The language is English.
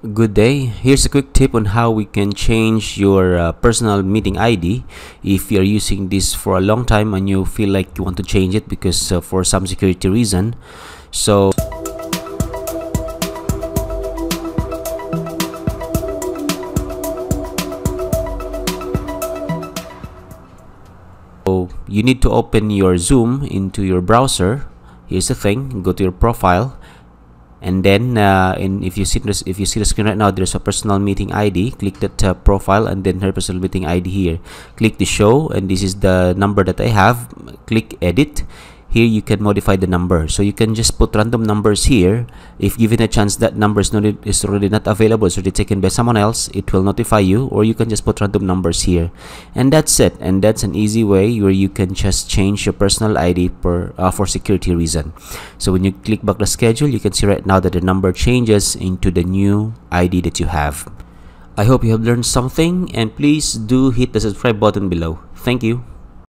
Good day. Here's a quick tip on how we can change your uh, personal meeting ID if you're using this for a long time and you feel like you want to change it because uh, for some security reason. So So you need to open your Zoom into your browser. Here's the thing: go to your profile, and then uh, in if you see if you see the screen right now, there's a personal meeting ID. Click that uh, profile, and then her personal meeting ID here. Click the show, and this is the number that I have. Click edit, here you can modify the number. So you can just put random numbers here. If given a chance that number is, not, is already not available it's already taken by someone else it will notify you or you can just put random numbers here. And that's it. And that's an easy way where you can just change your personal id per uh, for security reason. So when you click back the schedule you can see right now that the number changes into the new id that you have. I hope you have learned something and please do hit the subscribe button below. Thank you